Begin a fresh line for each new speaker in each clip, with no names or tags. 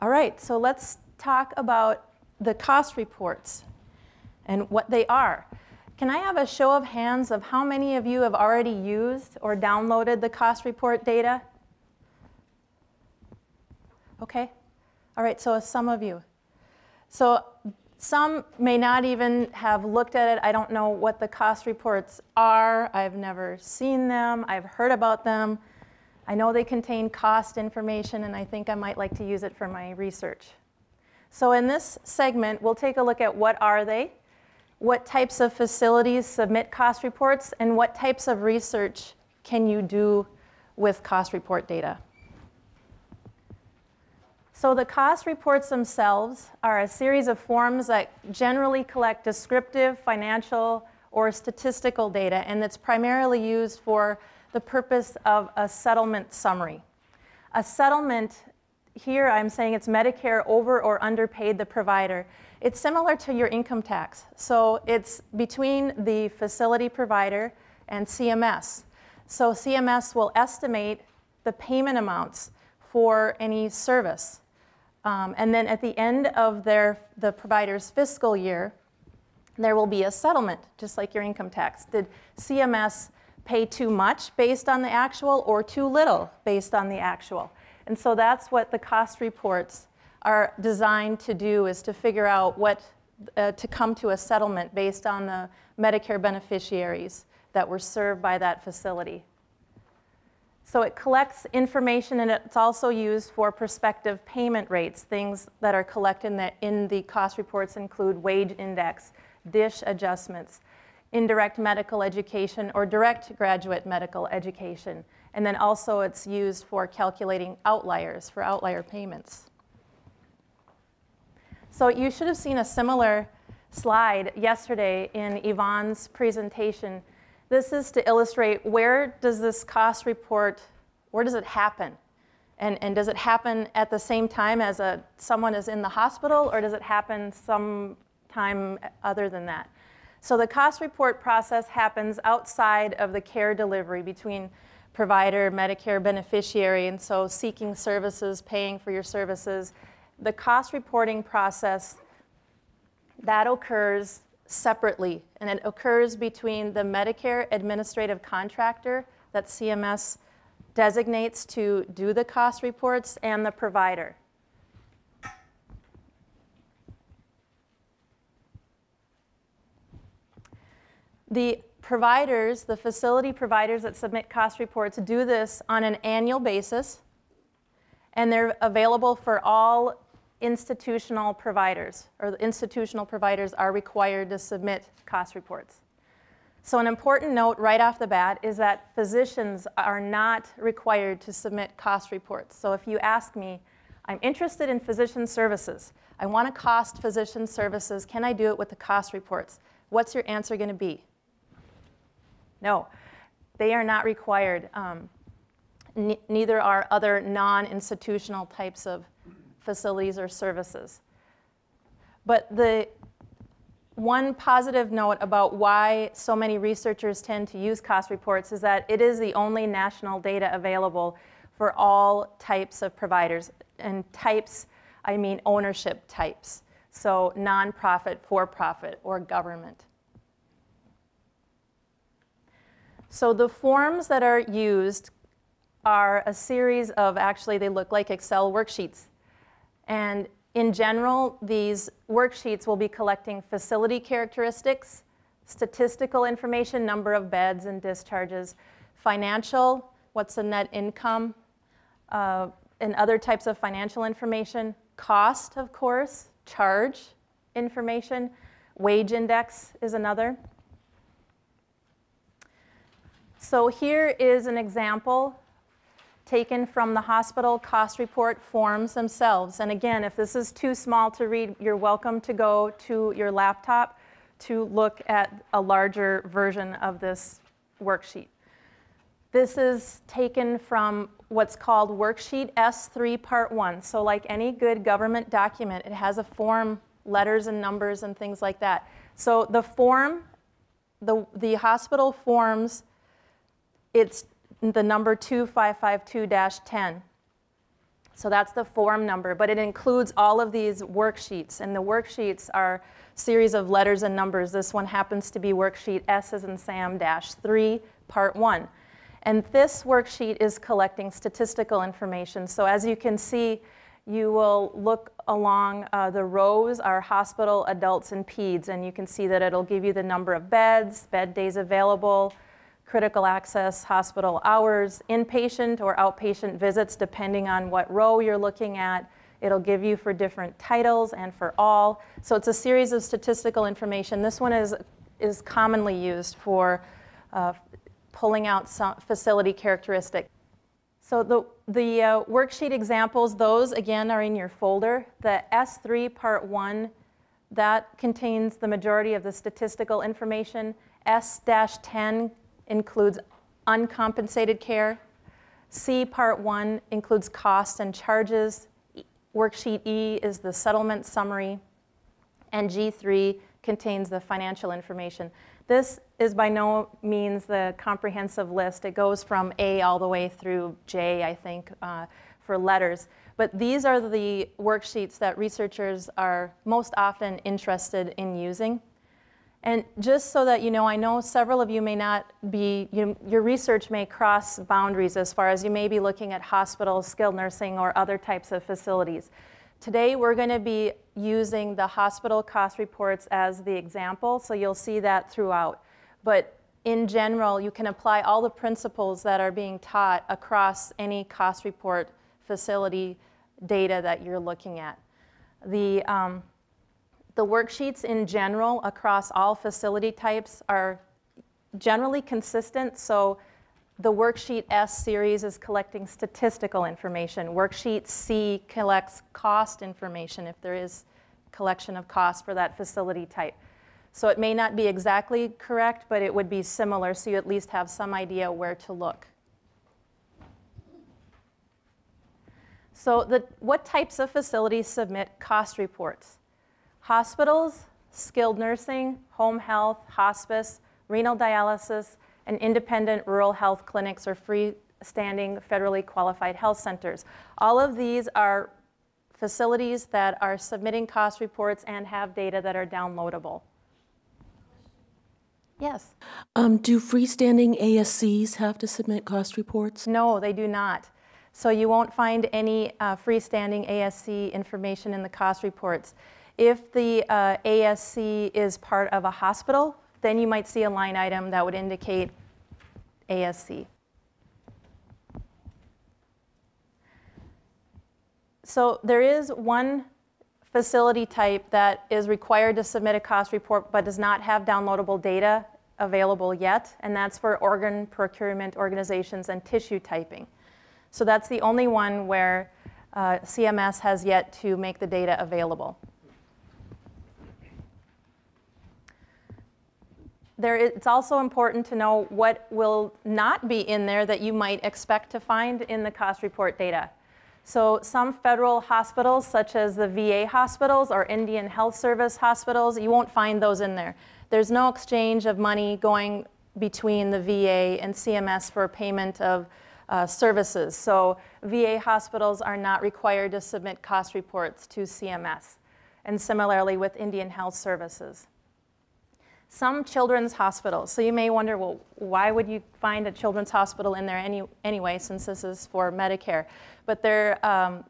All right, so let's talk about the cost reports and what they are. Can I have a show of hands of how many of you have already used or downloaded the cost report data? Okay. All right, so some of you. So some may not even have looked at it. I don't know what the cost reports are. I've never seen them. I've heard about them. I know they contain cost information, and I think I might like to use it for my research. So in this segment, we'll take a look at what are they, what types of facilities submit cost reports, and what types of research can you do with cost report data. So the cost reports themselves are a series of forms that generally collect descriptive, financial, or statistical data, and it's primarily used for the purpose of a settlement summary. A settlement, here I'm saying it's Medicare over or underpaid the provider. It's similar to your income tax. So it's between the facility provider and CMS. So CMS will estimate the payment amounts for any service. Um, and then at the end of their, the provider's fiscal year, there will be a settlement, just like your income tax. Did CMS pay too much based on the actual or too little based on the actual. And so that's what the cost reports are designed to do is to figure out what uh, to come to a settlement based on the Medicare beneficiaries that were served by that facility. So it collects information and it's also used for prospective payment rates. Things that are collected in the, in the cost reports include wage index, DSH adjustments, indirect medical education or direct graduate medical education. And then also it's used for calculating outliers, for outlier payments. So you should have seen a similar slide yesterday in Yvonne's presentation. This is to illustrate where does this cost report, where does it happen? And, and does it happen at the same time as a, someone is in the hospital or does it happen some time other than that? So the cost report process happens outside of the care delivery between provider, Medicare beneficiary, and so seeking services, paying for your services. The cost reporting process, that occurs separately, and it occurs between the Medicare administrative contractor that CMS designates to do the cost reports and the provider. The providers, the facility providers that submit cost reports, do this on an annual basis, and they're available for all institutional providers, or the institutional providers are required to submit cost reports. So, an important note right off the bat is that physicians are not required to submit cost reports. So, if you ask me, I'm interested in physician services, I want to cost physician services, can I do it with the cost reports? What's your answer going to be? No, they are not required. Um, neither are other non institutional types of facilities or services. But the one positive note about why so many researchers tend to use cost reports is that it is the only national data available for all types of providers. And types, I mean ownership types. So nonprofit, for profit, or government. So the forms that are used are a series of, actually they look like Excel worksheets. And in general, these worksheets will be collecting facility characteristics, statistical information, number of beds and discharges, financial, what's the net income, uh, and other types of financial information, cost, of course, charge information, wage index is another. So here is an example taken from the hospital cost report forms themselves. And again, if this is too small to read, you're welcome to go to your laptop to look at a larger version of this worksheet. This is taken from what's called Worksheet S3 Part 1. So like any good government document, it has a form, letters and numbers and things like that. So the form, the, the hospital forms it's the number 2552-10. So that's the form number, but it includes all of these worksheets, and the worksheets are series of letters and numbers. This one happens to be worksheet S as in Sam dash 3, part 1. And this worksheet is collecting statistical information. So as you can see, you will look along uh, the rows are hospital, adults, and peds, and you can see that it'll give you the number of beds, bed days available, critical access hospital hours, inpatient or outpatient visits, depending on what row you're looking at. It'll give you for different titles and for all. So it's a series of statistical information. This one is, is commonly used for uh, pulling out some facility characteristic. So the, the uh, worksheet examples, those again are in your folder. The S3 part one, that contains the majority of the statistical information. S-10 includes uncompensated care. C part one includes costs and charges. Worksheet E is the settlement summary. And G3 contains the financial information. This is by no means the comprehensive list. It goes from A all the way through J, I think, uh, for letters. But these are the worksheets that researchers are most often interested in using. And just so that you know, I know several of you may not be, you, your research may cross boundaries as far as you may be looking at hospitals, skilled nursing, or other types of facilities. Today we're going to be using the hospital cost reports as the example, so you'll see that throughout. But in general, you can apply all the principles that are being taught across any cost report facility data that you're looking at. The, um, the worksheets in general across all facility types are generally consistent, so the worksheet S series is collecting statistical information. Worksheet C collects cost information if there is collection of cost for that facility type. So it may not be exactly correct, but it would be similar so you at least have some idea where to look. So the, what types of facilities submit cost reports? Hospitals, skilled nursing, home health, hospice, renal dialysis, and independent rural health clinics or freestanding federally qualified health centers. All of these are facilities that are submitting cost reports and have data that are downloadable. Yes?
Um, do freestanding ASCs have to submit cost reports?
No, they do not. So you won't find any uh, freestanding ASC information in the cost reports. If the uh, ASC is part of a hospital, then you might see a line item that would indicate ASC. So there is one facility type that is required to submit a cost report but does not have downloadable data available yet, and that's for organ procurement organizations and tissue typing. So that's the only one where uh, CMS has yet to make the data available. There, it's also important to know what will not be in there that you might expect to find in the cost report data. So some federal hospitals, such as the VA hospitals or Indian Health Service hospitals, you won't find those in there. There's no exchange of money going between the VA and CMS for payment of uh, services. So VA hospitals are not required to submit cost reports to CMS. And similarly with Indian Health Services some children's hospitals. So you may wonder, well, why would you find a children's hospital in there any, anyway, since this is for Medicare? But there, um,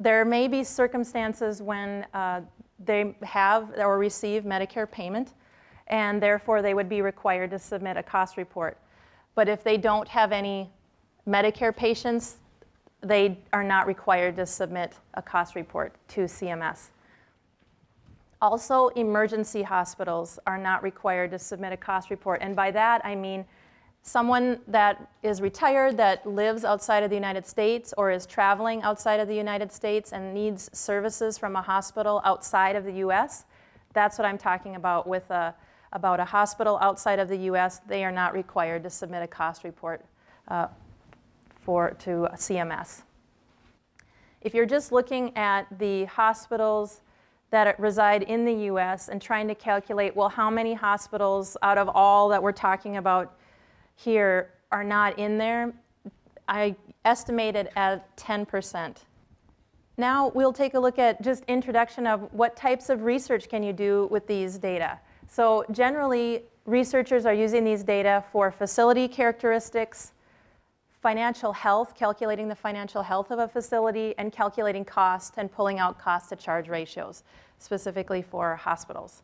there may be circumstances when uh, they have or receive Medicare payment, and therefore they would be required to submit a cost report. But if they don't have any Medicare patients, they are not required to submit a cost report to CMS. Also, emergency hospitals are not required to submit a cost report. And by that, I mean someone that is retired that lives outside of the United States or is traveling outside of the United States and needs services from a hospital outside of the US. That's what I'm talking about with a, about a hospital outside of the US. They are not required to submit a cost report uh, for, to CMS. If you're just looking at the hospitals that reside in the US and trying to calculate, well, how many hospitals out of all that we're talking about here are not in there, I estimated at 10%. Now we'll take a look at just introduction of what types of research can you do with these data. So generally, researchers are using these data for facility characteristics, financial health, calculating the financial health of a facility, and calculating cost and pulling out cost to charge ratios, specifically for hospitals.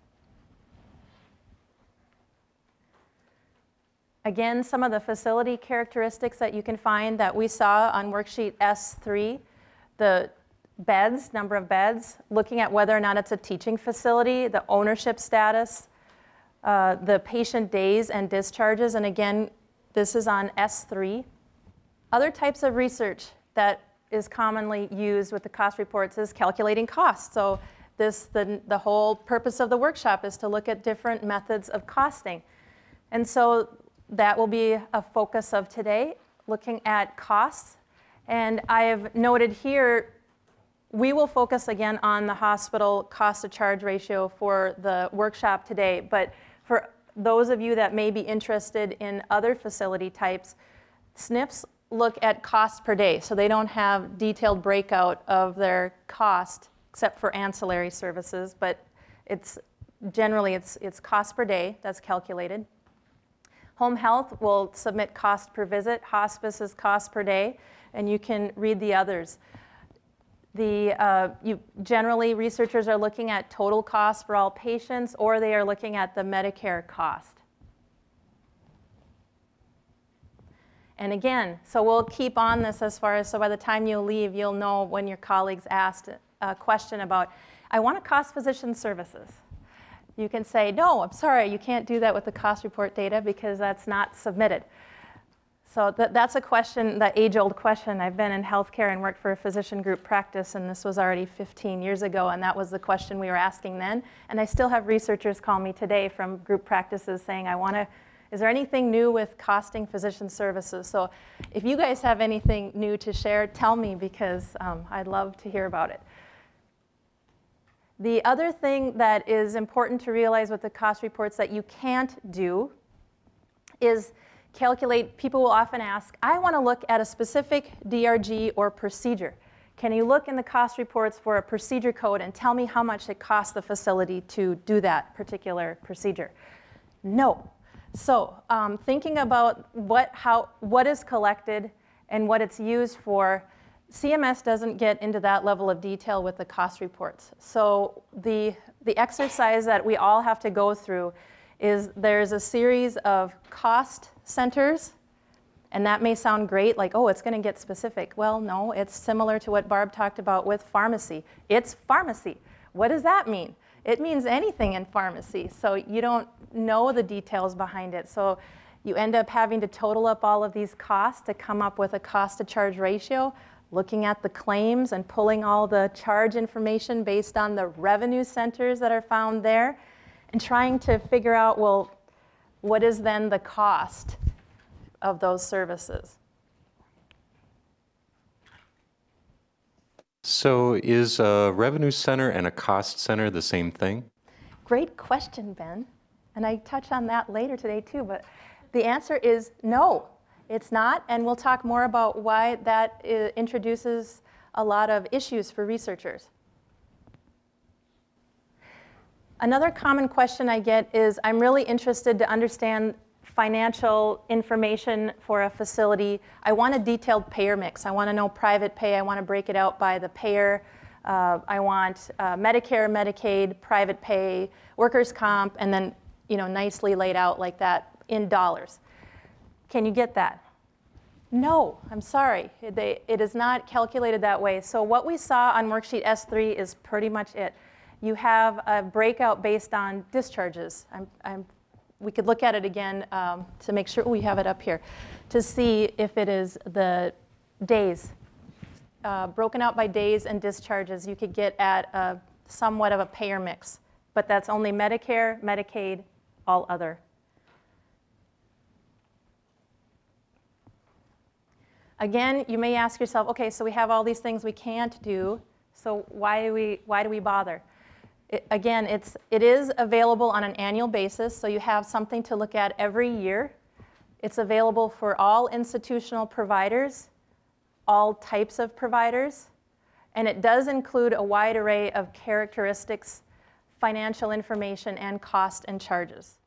Again, some of the facility characteristics that you can find that we saw on worksheet S3, the beds, number of beds, looking at whether or not it's a teaching facility, the ownership status, uh, the patient days and discharges, and again, this is on S3. Other types of research that is commonly used with the cost reports is calculating costs. So this, the, the whole purpose of the workshop is to look at different methods of costing. And so that will be a focus of today, looking at costs. And I have noted here, we will focus again on the hospital cost to charge ratio for the workshop today. But for those of you that may be interested in other facility types, SNFs look at cost per day. So they don't have detailed breakout of their cost except for ancillary services, but it's generally it's, it's cost per day that's calculated. Home health will submit cost per visit, hospice is cost per day, and you can read the others. The, uh, you, generally, researchers are looking at total cost for all patients, or they are looking at the Medicare cost. And again, so we'll keep on this as far as, so by the time you leave, you'll know when your colleagues asked a question about, I want to cost physician services you can say, no, I'm sorry, you can't do that with the cost report data because that's not submitted. So th that's a question, that age-old question. I've been in healthcare and worked for a physician group practice, and this was already 15 years ago, and that was the question we were asking then. And I still have researchers call me today from group practices saying, I want to, is there anything new with costing physician services? So if you guys have anything new to share, tell me because um, I'd love to hear about it. The other thing that is important to realize with the cost reports that you can't do is calculate, people will often ask, I want to look at a specific DRG or procedure. Can you look in the cost reports for a procedure code and tell me how much it costs the facility to do that particular procedure? No. So um, thinking about what, how, what is collected and what it's used for, CMS doesn't get into that level of detail with the cost reports. So the, the exercise that we all have to go through is there's a series of cost centers, and that may sound great, like, oh, it's going to get specific. Well, no, it's similar to what Barb talked about with pharmacy. It's pharmacy. What does that mean? It means anything in pharmacy, so you don't know the details behind it. So you end up having to total up all of these costs to come up with a cost to charge ratio looking at the claims and pulling all the charge information based on the revenue centers that are found there, and trying to figure out, well, what is then the cost of those services?
So is a revenue center and a cost center the same thing?
Great question, Ben. And I touch on that later today too, but the answer is no. It's not, and we'll talk more about why that uh, introduces a lot of issues for researchers. Another common question I get is I'm really interested to understand financial information for a facility. I want a detailed payer mix. I want to know private pay. I want to break it out by the payer. Uh, I want uh, Medicare, Medicaid, private pay, workers' comp, and then you know, nicely laid out like that in dollars. Can you get that? No, I'm sorry. They, it is not calculated that way. So what we saw on worksheet S3 is pretty much it. You have a breakout based on discharges. I'm, I'm, we could look at it again um, to make sure we have it up here to see if it is the days. Uh, broken out by days and discharges, you could get at a, somewhat of a payer mix. But that's only Medicare, Medicaid, all other. Again, you may ask yourself, okay, so we have all these things we can't do, so why do we, why do we bother? It, again, it's, it is available on an annual basis, so you have something to look at every year. It's available for all institutional providers, all types of providers. And it does include a wide array of characteristics, financial information, and cost and charges.